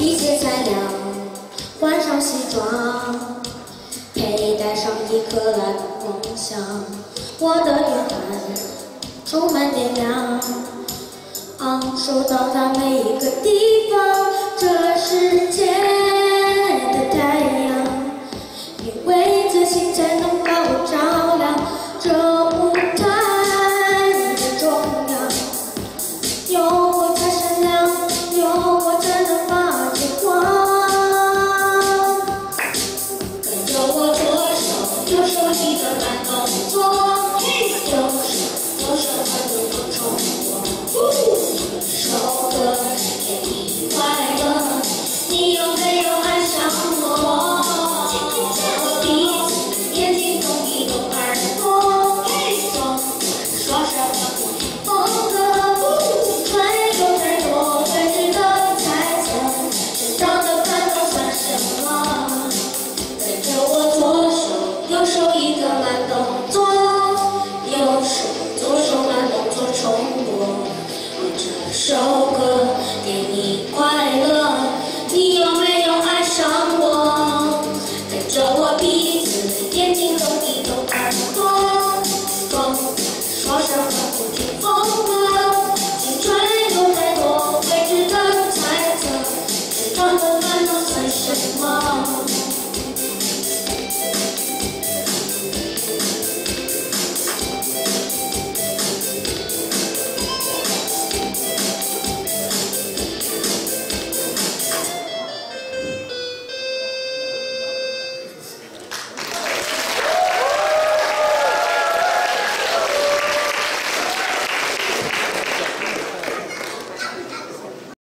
一切材料，换上西装，佩戴上一颗蓝光，我的夜晚充满点亮，昂首到达每一个地方，这世界的太阳，因为自信才能把我照亮，这不。慢动作